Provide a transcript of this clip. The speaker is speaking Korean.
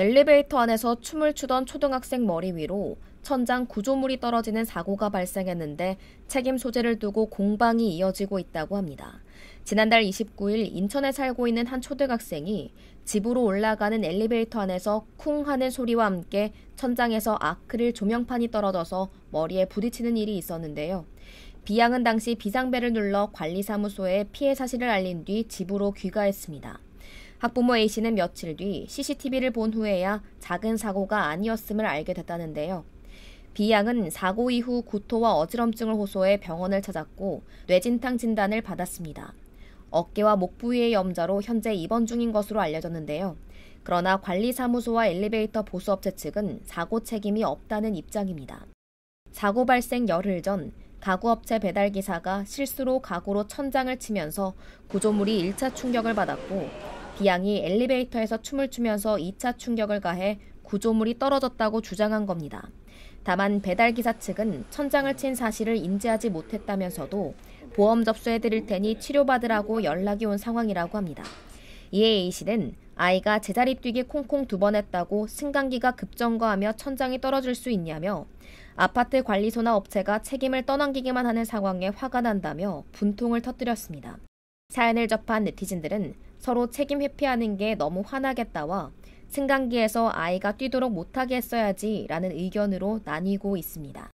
엘리베이터 안에서 춤을 추던 초등학생 머리 위로 천장 구조물이 떨어지는 사고가 발생했는데 책임 소재를 두고 공방이 이어지고 있다고 합니다. 지난달 29일 인천에 살고 있는 한 초등학생이 집으로 올라가는 엘리베이터 안에서 쿵 하는 소리와 함께 천장에서 아크릴 조명판이 떨어져서 머리에 부딪히는 일이 있었는데요. 비양은 당시 비상벨을 눌러 관리사무소에 피해 사실을 알린 뒤 집으로 귀가했습니다. 학부모 A씨는 며칠 뒤 CCTV를 본 후에야 작은 사고가 아니었음을 알게 됐다는데요. B양은 사고 이후 구토와 어지럼증을 호소해 병원을 찾았고 뇌진탕 진단을 받았습니다. 어깨와 목 부위의 염자로 현재 입원 중인 것으로 알려졌는데요. 그러나 관리사무소와 엘리베이터 보수업체 측은 사고 책임이 없다는 입장입니다. 사고 발생 열흘 전 가구업체 배달기사가 실수로 가구로 천장을 치면서 구조물이 1차 충격을 받았고 비양이 엘리베이터에서 춤을 추면서 2차 충격을 가해 구조물이 떨어졌다고 주장한 겁니다. 다만 배달기사 측은 천장을 친 사실을 인지하지 못했다면서도 보험 접수해드릴 테니 치료받으라고 연락이 온 상황이라고 합니다. 이에 A씨는 아이가 제자리 뛰기 콩콩 두 번 했다고 승강기가 급정거하며 천장이 떨어질 수 있냐며 아파트 관리소나 업체가 책임을 떠넘기기만 하는 상황에 화가 난다며 분통을 터뜨렸습니다. 사연을 접한 네티즌들은 서로 책임 회피하는 게 너무 화나겠다와 승강기에서 아이가 뛰도록 못하게 했어야지 라는 의견으로 나뉘고 있습니다.